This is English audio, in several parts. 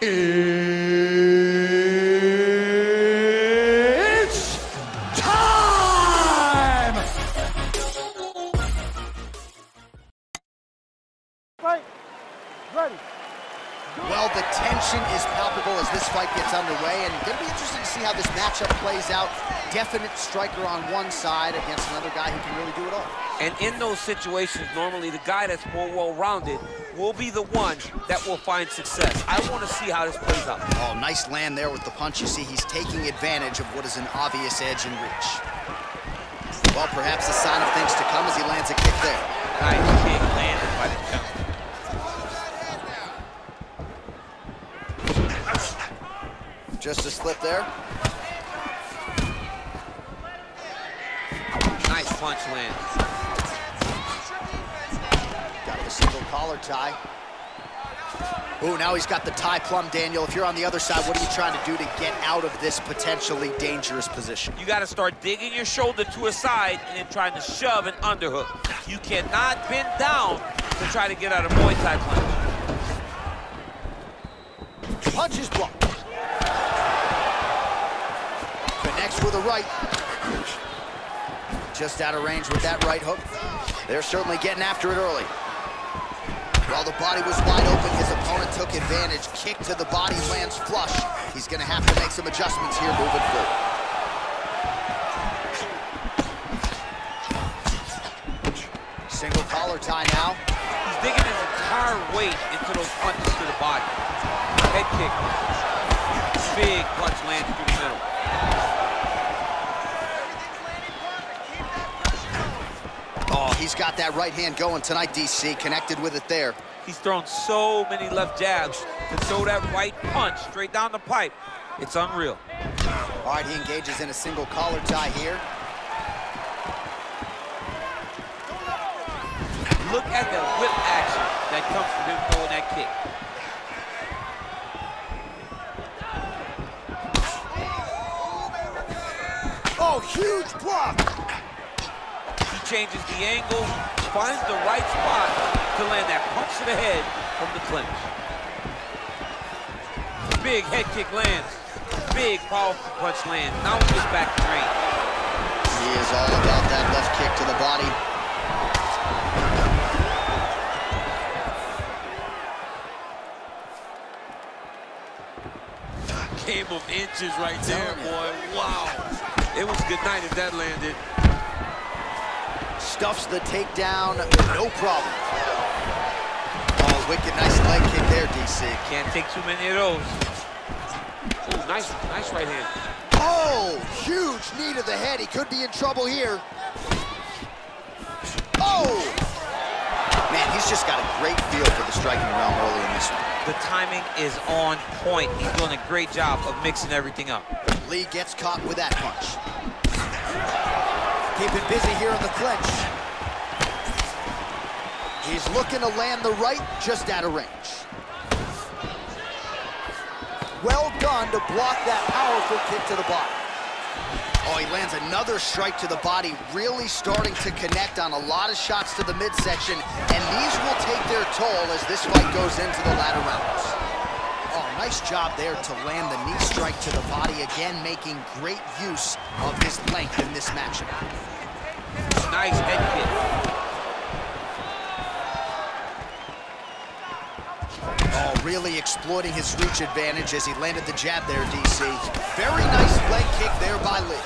It's time! Fight. Ready. Well, the tension is palpable as this fight gets underway, and going to be interesting to see how this matchup plays out. Definite striker on one side against another guy who can really do it all. And in those situations, normally the guy that's more well-rounded will be the one that will find success. I want to see how this plays out. Oh, nice land there with the punch. You see, he's taking advantage of what is an obvious edge in reach. Well, perhaps a sign of things to come as he lands a kick there. Nice kick landed by the jump. Just a slip there. Nice punch land. The single collar tie. Ooh, now he's got the Thai plum, Daniel. If you're on the other side, what are you trying to do to get out of this potentially dangerous position? You got to start digging your shoulder to a side and then trying to shove an underhook. You cannot bend down to try to get out of Muay Thai punch. Punch is blocked. Connects with a right. Just out of range with that right hook. They're certainly getting after it early. While the body was wide open, his opponent took advantage. Kick to the body lands flush. He's gonna have to make some adjustments here moving forward. Single collar tie now. He's digging his entire weight into those punches to the body. Head kick. Big punch lands through the middle. He's got that right hand going tonight, DC. Connected with it there. He's thrown so many left jabs to throw that right punch straight down the pipe. It's unreal. All right, he engages in a single collar tie here. Look at the whip action that comes from him throwing that kick. Oh, huge block. Changes the angle, finds the right spot to land that punch to the head from the clinch. Big head kick lands. Big powerful punch lands. Now he gets back to range. He is all about that left kick to the body. Game of inches right there, boy. Wow. It was good night if that landed. Stuffs the takedown, no problem. Oh, wicked nice leg kick there, DC. Can't take too many of those. Ooh, nice, nice right hand. Oh, huge knee to the head. He could be in trouble here. Oh! Man, he's just got a great feel for the striking realm early in this one. The timing is on point. He's doing a great job of mixing everything up. Lee gets caught with that punch. Keeping busy here in the clinch. He's looking to land the right, just out of range. Well done to block that powerful kick to the body. Oh, he lands another strike to the body, really starting to connect on a lot of shots to the midsection, and these will take their toll as this fight goes into the latter rounds. Nice job there to land the knee strike to the body, again making great use of his length in this matchup. Nice head kick. Oh, really exploiting his reach advantage as he landed the jab there, DC. Very nice leg kick there by Lee.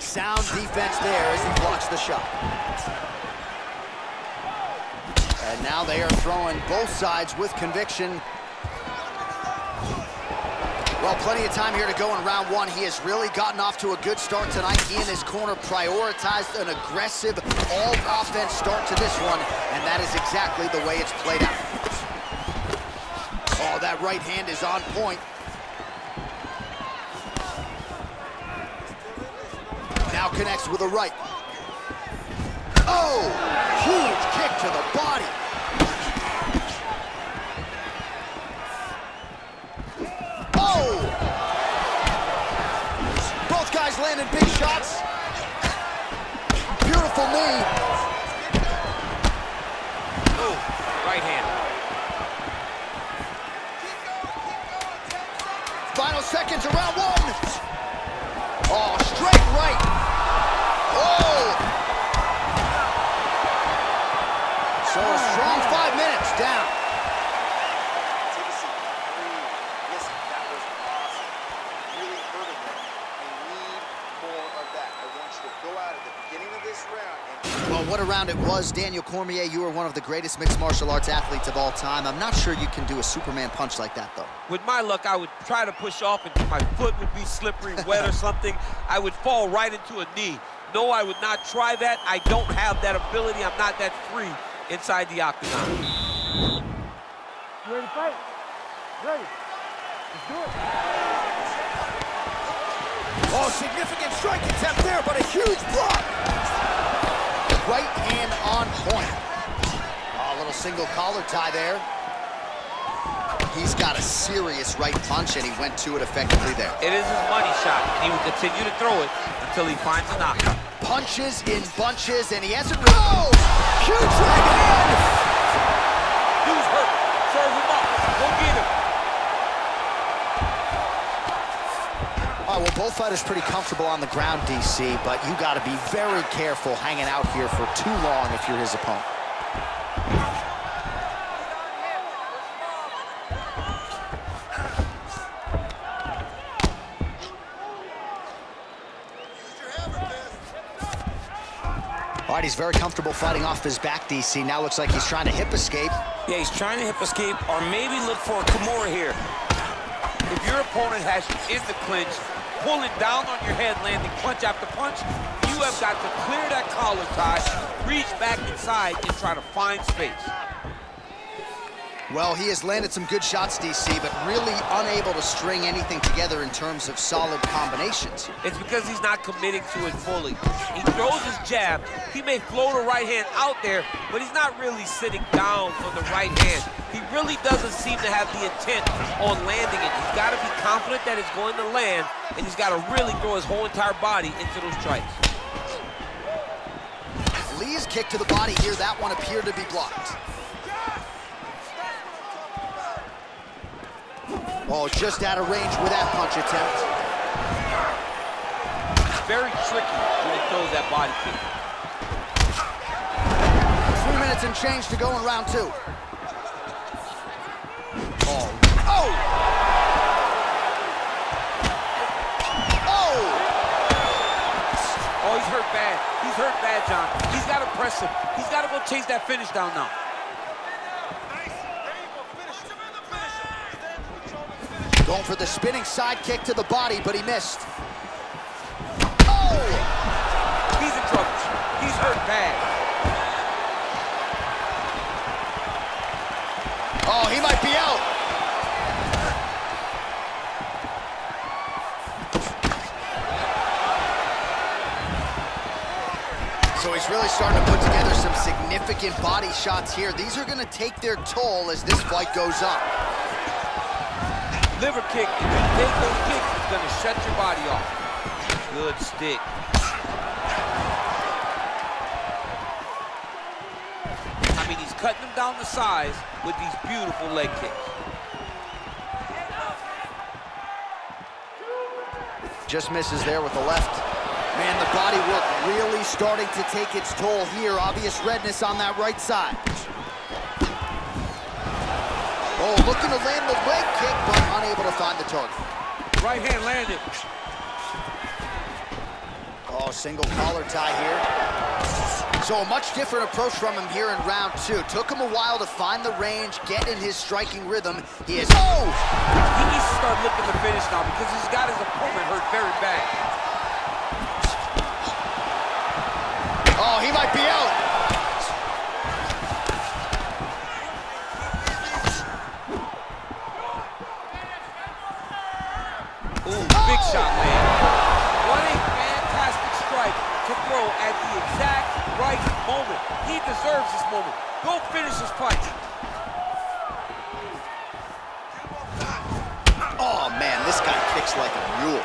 Sound defense there as he blocks the shot. And now they are throwing both sides with conviction. Well, plenty of time here to go in round one. He has really gotten off to a good start tonight. He and his corner prioritized an aggressive, all-offense start to this one, and that is exactly the way it's played out. Oh, that right hand is on point. Now connects with a right. Oh, huge kick to the body. Oh! Both guys landing big shots. Beautiful knee. Oh, right hand. Final seconds around Well, what a round it was. Daniel Cormier, you are one of the greatest mixed martial arts athletes of all time. I'm not sure you can do a Superman punch like that, though. With my luck, I would try to push off and my foot would be slippery, wet or something. I would fall right into a knee. No, I would not try that. I don't have that ability. I'm not that free inside the octagon. You ready to fight? Ready. Let's do it. Oh, significant strike attempt there, but a huge block. Right hand on point. Oh, a little single collar tie there. He's got a serious right punch, and he went to it effectively there. It is his money shot, and he will continue to throw it until he finds a knockout. Punches in bunches, and he hasn't really... Oh! Huge right hand! Dude's hurt. Serve him up. Go get him. All right, well, both fighters pretty comfortable on the ground, DC, but you got to be very careful hanging out here for too long if you're his opponent. All right, he's very comfortable fighting off his back, DC. Now looks like he's trying to hip escape. Yeah, he's trying to hip escape or maybe look for a Kimura here. If your opponent has you in the clinch, pulling down on your head, landing punch after punch, you have got to clear that collar tie, reach back inside, and try to find space. Well, he has landed some good shots, DC, but really unable to string anything together in terms of solid combinations. It's because he's not committing to it fully. He throws his jab. He may float a right hand out there, but he's not really sitting down from the right hand. He really doesn't seem to have the intent on landing it. He's got to be confident that it's going to land, and he's got to really throw his whole entire body into those strikes. Lee's kick to the body here, that one appeared to be blocked. Oh, just out of range with that punch attempt. It's very tricky when he throws that body kick. Three minutes and change to go in round two. Oh. Oh! Oh! Oh, he's hurt bad. He's hurt bad, John. He's got to press him. He's got to go chase that finish down now. Going for the spinning side kick to the body, but he missed. Oh! He's in trouble. He's hurt bad. Oh, he might be out. So he's really starting to put together some significant body shots here. These are going to take their toll as this fight goes on. Liver kick, if you take those kicks, it's to shut your body off. Good stick. I mean, he's cutting them down to size with these beautiful leg kicks. Just misses there with the left. Man, the body work really starting to take its toll here. Obvious redness on that right side. Oh, looking to land the leg kick, but unable to find the target. Right hand landed. Oh, single collar tie here. So a much different approach from him here in round two. Took him a while to find the range, get in his striking rhythm. He is, oh! He needs to start looking to finish now because he's got his opponent hurt very bad. Oh, he might be out. Ooh, big shot, man. What a fantastic strike to throw at the exact right moment. He deserves this moment. Go finish his fight. Oh, man, this guy kicks like a mule.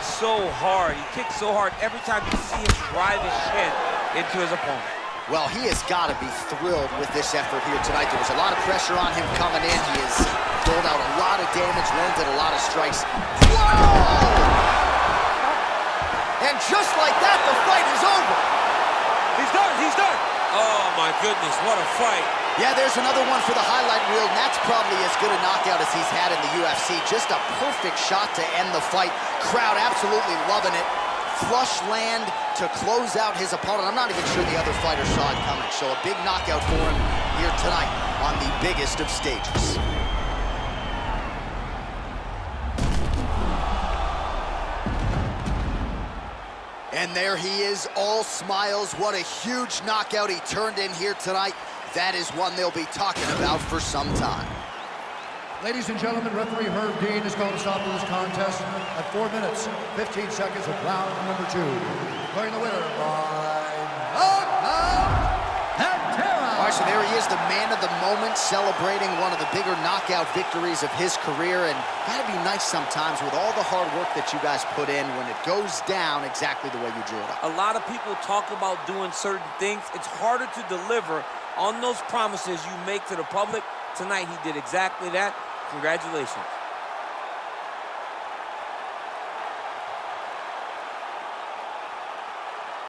So hard. He kicks so hard every time you see him drive his shin into his opponent. Well, he has got to be thrilled with this effort here tonight. There was a lot of pressure on him coming in. He has doled out a lot of damage, landed a lot of strikes. Whoa! And just like that, the fight is over. He's done. He's done. Oh, my goodness, what a fight. Yeah, there's another one for the highlight reel, and that's probably as good a knockout as he's had in the UFC. Just a perfect shot to end the fight. Crowd absolutely loving it. Flush land to close out his opponent. I'm not even sure the other fighter saw it coming. So a big knockout for him here tonight on the biggest of stages. And there he is, all smiles. What a huge knockout he turned in here tonight. That is one they'll be talking about for some time. Ladies and gentlemen, referee Herb Dean is going to stop this contest at 4 minutes, 15 seconds of round number two. Declaring the winner by knockout and All right, so there he is, the man of the moment, celebrating one of the bigger knockout victories of his career. And gotta be nice sometimes with all the hard work that you guys put in when it goes down exactly the way you drew it up. A lot of people talk about doing certain things. It's harder to deliver on those promises you make to the public. Tonight, he did exactly that. Congratulations.